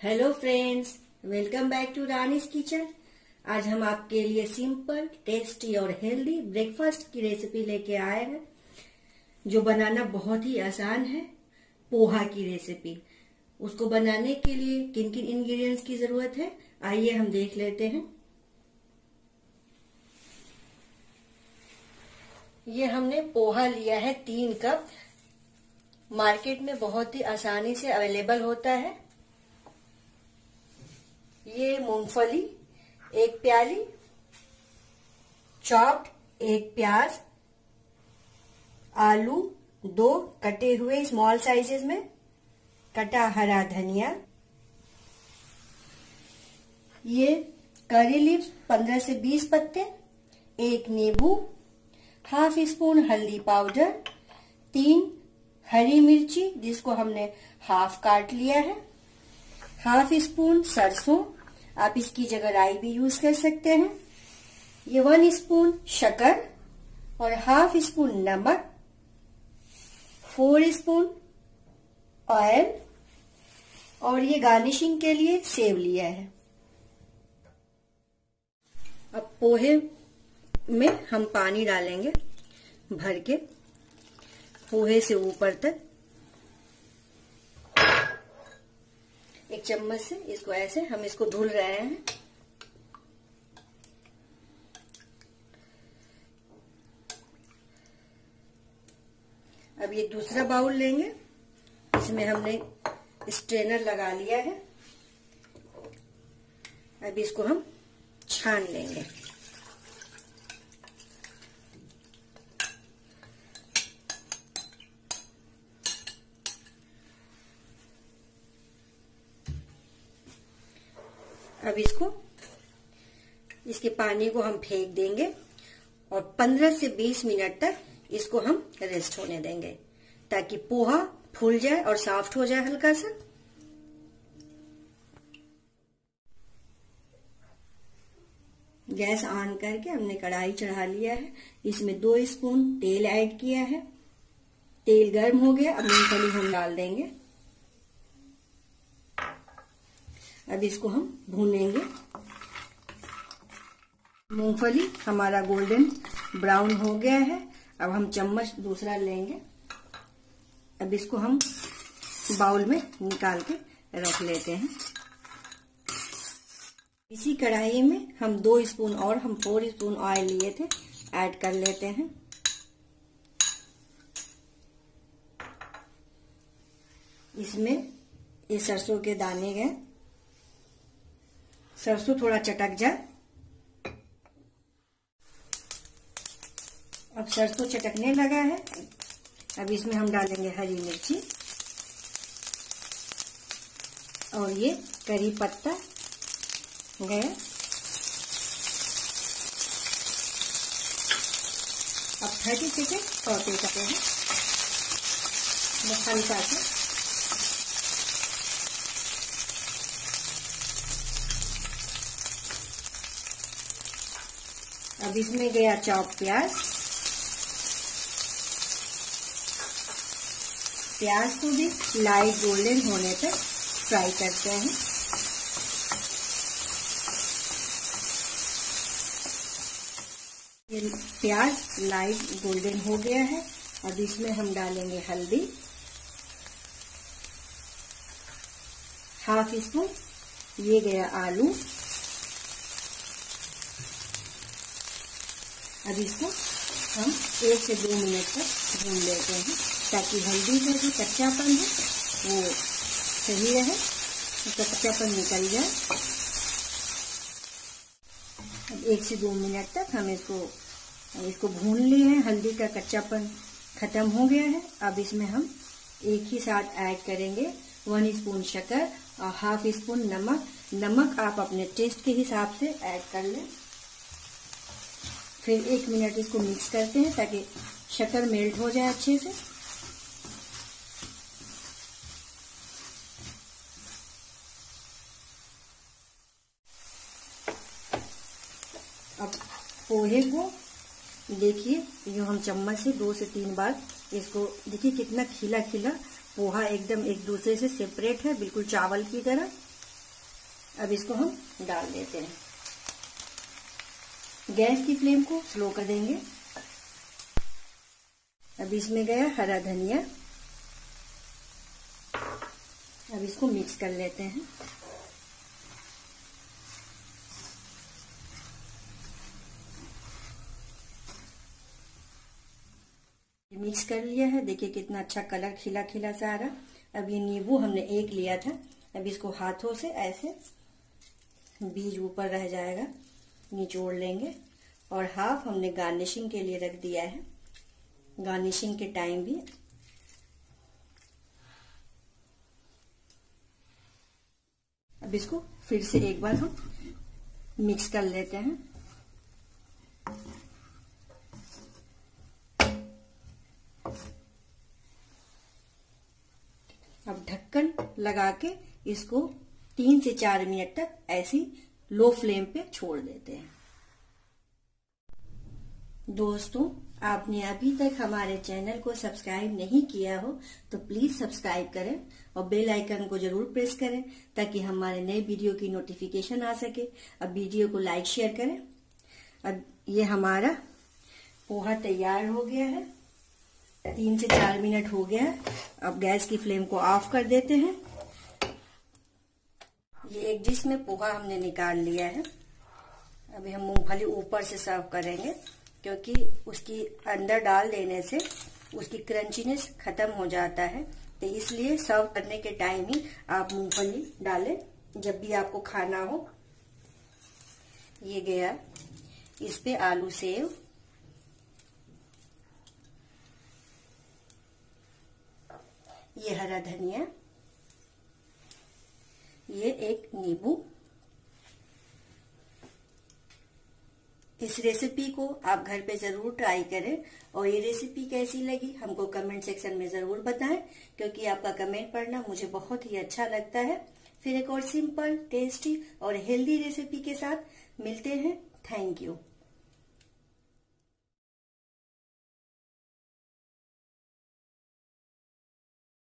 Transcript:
Hello friends, welcome back to Rani's kitchen. आज हम आपके लिए सिंपल, टेस्टी और हेल्दी ब्रेकफास्ट की रेसिपी लेके आए हैं, जो बनाना बहुत ही आसान है, पोहा की रेसिपी। उसको बनाने के लिए किन किन इंग्रेडिएंट्स की ज़रूरत है, आइए हम देख लेते हैं। ये हमने पोहा लिया है तीन कप। मार्केट में बहुत ही आसानी से अवेलेबल होता है। ये मूंगफली, एक प्याली चॉप्ड एक प्याज, आलू, दो कटे हुए स्मॉल साइजेस में, कटा हरा धनिया, ये करी लीव्स पंद्रह से बीस पत्ते, एक नींबू हाफ़ स्पून हल्दी पाउडर तीन हरी मिर्ची जिसको हमने हाफ़ काट लिया है हाफ़ स्पून सरसों आप इसकी जगह राई भी यूज़ कर सकते हैं। ये वन स्पून शक्कर और हाफ़ स्पून नमक फोर स्पून ऑयल और ये गार्निशिंग के लिए सेव लिया है। अब पोहे में हम पानी डालेंगे भर के। पोहे से ऊपर तक एक चम्मच से इसको ऐसे, हम इसको धुल रहे हैं। अब ये दूसरा बाउल लेंगे। इसमें हमने स्ट्रेनर लगा लिया है। अब इसको हम छान लेंगे। अब इसको, इसके पानी को हम फेंक देंगे और 15 से 20 मिनट तक इसको हम रेस्ट होने देंगे, ताकि पोहा फूल जाए और सॉफ्ट हो जाए हल्का सा। गैस ऑन करके हमने कढ़ाई चढ़ा लिया है। इसमें दो स्पून तेल ऐड किया है। तेल गर्म हो गया, अब मूंगफली हम डाल देंगे। अब इसको हम भूनेंगे। मूंगफली हमारा गोल्डन ब्राउन हो गया है। अब हम चम्मच दूसरा लेंगे। अब इसको हम बाउल में निकाल के रख लेते हैं। इसी कढ़ाई में हम दो स्पून और, हम फोर स्पून ऑयल लिए थे ऐड कर लेते हैं। इसमें ये सरसों के दाने गए सरसों थोड़ा चटक जाए। अब सरसों चटकने लगा है। अब इसमें हम डालेंगे हरी मिर्ची और ये करी पत्ता गया। अब थर्टी सेकेंड सौते करते हैं। हल्का सा। अब इसमें गया चॉप प्याज। प्याज को भी लाइट गोल्डन होने तक फ्राई करते हैं। ये प्याज लाइट गोल्डन हो गया है। अब इसमें हम डालेंगे हल्दी। हाफ़ स्पून, ये गया आलू। अब इसको हम एक से दो मिनट तक भून लेते हैं, ताकि हल्दी का जो कच्चापन है, वो सही रहे तो कच्चापन निकल जाए। अब एक से दो मिनट तक हम इसको इसको भून लिए हैं, हल्दी का कच्चापन खत्म हो गया है। अब इसमें हम एक ही साथ ऐड करेंगे वन स्पून शक्कर और हाफ़ स्पून नमक। नमक आप अपने टेस्ट के हिसाब से ऐड कर लें। फिर एक मिनट इसको मिक्स करते हैं ताकि शक्कर मेल्ट हो जाए अच्छे से। अब पोहे को देखिए जो हम चम्मच से दो से तीन बार इसको, देखिए कितना खिला खिला पोहा एकदम एक दूसरे से सेपरेट है, बिल्कुल चावल की तरह। अब इसको हम डाल देते हैं। गैस की फ्लेम को स्लो कर देंगे। अब इसमें गया हरा धनिया। अब इसको मिक्स कर लेते हैं। मिक्स कर लिया है। देखिए कितना अच्छा कलर खिला खिला सा आ रहा। अब ये नींबू हमने एक लिया था। अब इसको हाथों से ऐसे बीज ऊपर रह जाएगा। निचोड़ लेंगे और हाफ़ हमने गार्निशिंग के लिए रख दिया है। गार्निशिंग के टाइम भी। अब इसको फिर से एक बार हम मिक्स कर लेते हैं। अब ढक्कन लगा के इसको तीन से चार मिनट तक ऐसी लो फ्लेम पे छोड़ देते हैं। दोस्तों, आपने अभी तक हमारे चैनल को सब्सक्राइब नहीं किया हो तो प्लीज़ सब्सक्राइब करें और बेल आइकन को ज़रूर प्रेस करें ताकि हमारे नए वीडियो की नोटिफिकेशन आ सके। अब वीडियो को लाइक, शेयर करें। अब ये हमारा पोहा तैयार हो गया है। तीन से चार मिनट हो गया अब गैस की फ्लेम को ऑफ़ कर देते हैं। ये एक डिश में पोहा हमने निकाल लिया है। अभी हम मूंगफली ऊपर से सर्व करेंगे, क्योंकि उसकी अंदर डाल देने से उसकी क्रंचीनेस खत्म हो जाता है। तो इसलिए सर्व करने के टाइम ही आप मूंगफली डालें, जब भी आपको खाना हो। ये गया। इस पे आलू सेव। ये हरा धनिया। ये एक नींबू। इस रेसिपी को आप घर पे ज़रूर ट्राई करें और ये रेसिपी कैसी लगी, हमको कमेंट सेक्शन में ज़रूर बताएँ, क्योंकि आपका कमेंट पढ़ना मुझे बहुत ही अच्छा लगता है। फिर एक और सिंपल टेस्टी और हेल्दी रेसिपी के साथ मिलते हैं। Thank you